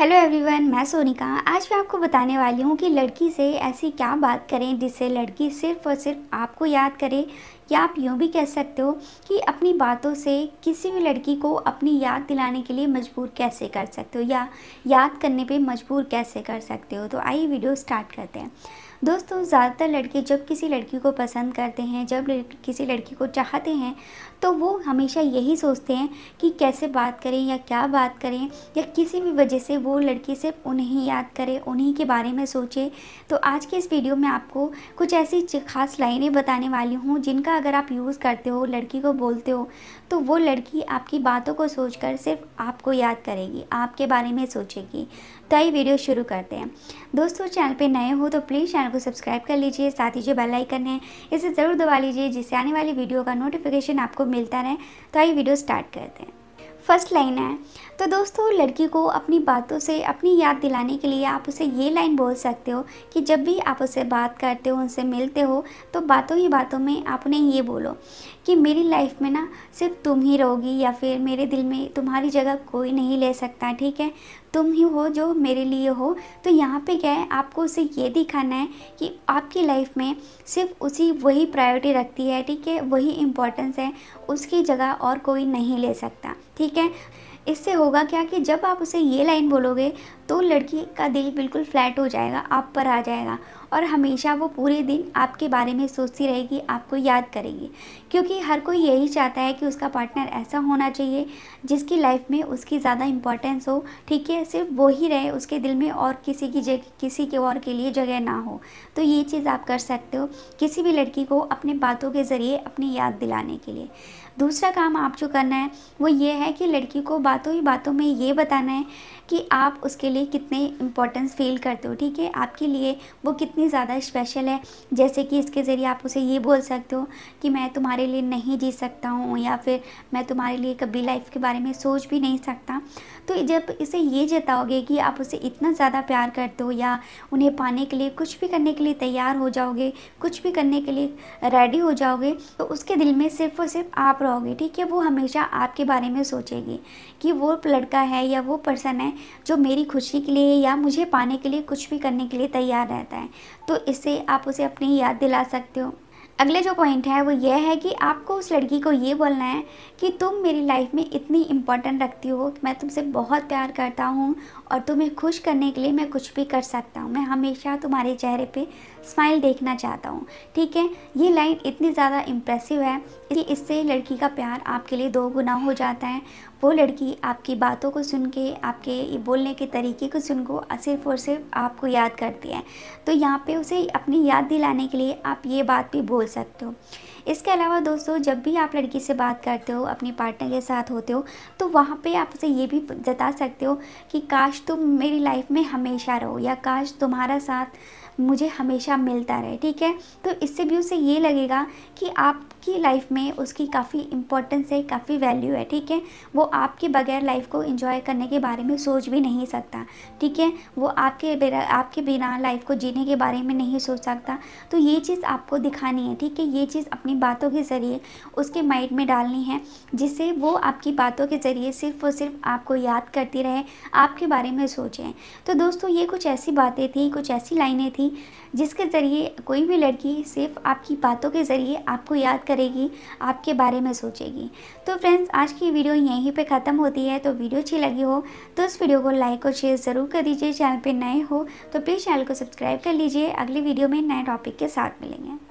Hello everyone मैं सोनिका। आज मैं आपको बताने वाली हूँ कि लड़की से ऐसी क्या बात करें जिससे लड़की सिर्फ़ और सिर्फ़ आपको याद करे। या आप यूँ भी कह सकते हो कि अपनी बातों से किसी भी लड़की को अपनी याद दिलाने के लिए मजबूर कैसे कर सकते हो? या याद करने पे मजबूर कैसे कर सकते हो? तो आइए वीडियो स्टार्ट करते हैं। दोस्तों, ज़्यादातर लड़के जब किसी लड़की को पसंद करते हैं, जब किसी लड़की को चाहते हैं तो वो हमेशा यही सोचते हैं कि कैसे बात करें या क्या बात करें या किसी भी वजह से वो लड़की सिर्फ़ उन्हें याद करे, उन्हीं के बारे में सोचे। तो आज के इस वीडियो में आपको कुछ ऐसी खास लाइनें बताने वाली हूँ, जिनका अगर आप यूज़ करते हो, लड़की को बोलते हो तो वो लड़की आपकी बातों को सोचकर सिर्फ़ आपको याद करेगी, आपके बारे में सोचेगी। तो आइए वीडियो शुरू करते हैं। दोस्तों, चैनल पे नए हो तो प्लीज़ चैनल को सब्सक्राइब कर लीजिए, साथ ही जो बेल आइकन है, इसे ज़रूर दबा लीजिए, जिससे आने वाली वीडियो का नोटिफिकेशन आपको मिलता रहे। तो आइए वीडियो स्टार्ट करते हैं। फ़र्स्ट लाइन है। तो दोस्तों, लड़की को अपनी बातों से, अपनी याद दिलाने के लिए आप उसे ये लाइन बोल सकते हो कि जब भी आप उसे बात करते हो, उनसे मिलते हो तो बातों ही बातों में आप उन्हें ये बोलो कि मेरी लाइफ में ना सिर्फ़ तुम ही रहोगी या फिर मेरे दिल में तुम्हारी जगह कोई नहीं ले सकता, ठीक है? तुम ही हो जो मेरे लिए हो। तो यहाँ पे क्या है, आपको उसे ये दिखाना है कि आपकी लाइफ में सिर्फ़ उसी वही प्रायोरिटी रखती है, ठीक है? वही इम्पोर्टेंस है, उसकी जगह और कोई नहीं ले सकता, ठीक है? इससे होगा क्या कि जब आप उसे ये लाइन बोलोगे तो लड़की का दिल बिल्कुल फ्लैट हो जाएगा, आप पर आ जाएगा। और हमेशा वो पूरे दिन आपके बारे में सोचती रहेगी, आपको याद करेगी। क्योंकि हर कोई यही चाहता है कि उसका पार्टनर ऐसा होना चाहिए, जिसकी लाइफ में उसकी ज़्यादा इम्पोर्टेंस हो। ठीक है, सिर्फ़ वो ही रहे, उसके दिल में और किसी की जगह किसी के और के लिए जगह ना हो। तो ये चीज़ आप कर सकते हो, किसी भी लड़की को अपने बातों के ज़रिए अपनी याद दिलाने के लिए। दूसरा काम आप जो करना है, वो ये है कि लड़की को बातों ही बातों में ये बताना है कि आप उसके लिए कितने इम्पोर्टेंस फील करते हो, ठीक है? आपके लिए वो कितनी ज़्यादा स्पेशल है? जैसे कि इसके ज़रिए आप उसे ये बोल सकते हो कि मैं तुम्हारे लिए नहीं जी सकता हूँ या फिर मैं तुम्हारे लिए कभी लाइफ के बारे में सोच भी नहीं सकता। तो जब इसे ये जताओगे कि आप उसे इतना ज़्यादा प्यार करते हो या उन्हें पाने के लिए कुछ भी करने के लिए तैयार हो जाओगे, कुछ भी करने के लिए रेडी हो जाओगे तो उसके दिल में सिर्फ़ और सिर्फ़ आप रहोगे, ठीक है? वो हमेशा आपके बारे में सोचेगी। कि वो लड़का है या वो पर्सन है जो मेरी खुशी के लिए या मुझे पाने के लिए कुछ भी करने के लिए तैयार रहता है। तो इससे आप उसे अपनी याद दिला सकते हो। अगले जो पॉइंट है वो ये है कि आपको उस लड़की को ये बोलना है कि तुम मेरी लाइफ में इतनी इम्पोर्टेंट रखती हो कि मैं तुमसे बहुत प्यार करता हूँ और तुम्हें खुश करने के लिए मैं कुछ भी कर सकता हूँ। मैं हमेशा तुम्हारे चेहरे पे स्माइल देखना चाहता हूँ। ठीक है? ये लाइन इतनी ज़्यादा इम्प्रेसिव है कि इससे लड़की का प्यार आपके लिए दो गुना हो जाता है वो लड़की आपकी बातों को सुन के, आपके बोलने के तरीके को सुन को सिर्फ़ और सिर्फ़ आपको याद करती है। तो यहाँ पे उसे अपनी याद दिलाने के लिए आप ये बात भी बोल सकते हो। इसके अलावा दोस्तों, जब भी आप लड़की से बात करते हो, अपनी पार्टनर के साथ होते हो तो वहाँ पे आप उसे ये भी जता सकते हो कि, काश तुम मेरी लाइफ में हमेशा रहो या काश तुम्हारा साथ मुझे हमेशा मिलता रहे, ठीक है? तो इससे भी उसे ये लगेगा कि आपकी लाइफ में उसकी काफ़ी इम्पोर्टेंस है, काफ़ी वैल्यू है, ठीक है? वो आपके बगैर लाइफ को एंजॉय करने के बारे में सोच भी नहीं सकता, ठीक है? वो आपके आपके बिना लाइफ को जीने के बारे में नहीं सोच सकता। तो ये चीज़ आपको दिखानी है, ठीक है? ये चीज़ अपनी बातों के ज़रिए उसके माइंड में डालनी है, जिससे वो आपकी बातों के ज़रिए सिर्फ़ और सिर्फ़ आपको याद करती रहे, आपके बारे में सोचें। तो दोस्तों, ये कुछ ऐसी बातें थी, कुछ ऐसी लाइनें जिसके ज़रिए कोई भी लड़की सिर्फ़ आपकी बातों के ज़रिए आपको याद करेगी, आपके बारे में सोचेगी। तो फ्रेंड्स आज की वीडियो यहीं पे ख़त्म होती है। तो वीडियो अच्छी लगी हो तो इस वीडियो को लाइक और शेयर ज़रूर कर दीजिए। चैनल पे नए हो तो प्लीज़ चैनल को सब्सक्राइब कर लीजिए। अगली वीडियो में नए टॉपिक के साथ मिलेंगे।